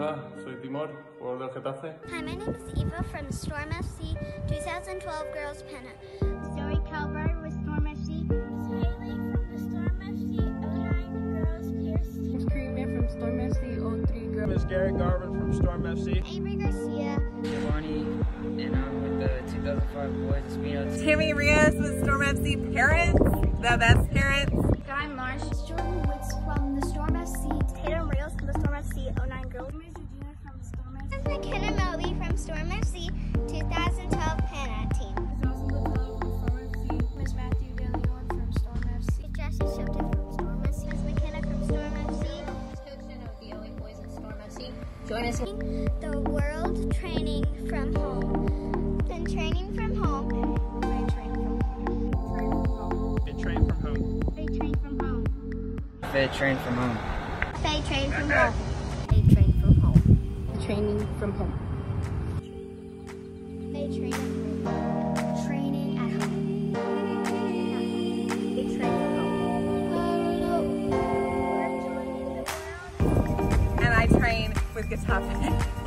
Timor, jugador del Getafe. Hi, my name is Eva from Storm FC 2012 Girls Pennant. Zoe Calvert with Storm FC. Haley from the Storm FC 09 Girls Pierce. It's Karina from Storm FC 03 My name is Gary Garvin from Storm FC. Avery Garcia. Giovanni, and I'm with the 2005 Boys Espino. Tammy Rios with Storm FC Parents, the best McKenna Melby from Storm FC 2012 Pennant team. Miss Matthew DeLeon from Storm FC. Jesse Shilton from Storm FC. Miss McKenna from Storm FC. Join us. The World Training from Home. Then training from home. They train from home. Get trained from home. They train from home. Fed train from home. They train from home. They train from home. Training from home. They train from home. Training at home. They train from home. And I train with Getafe.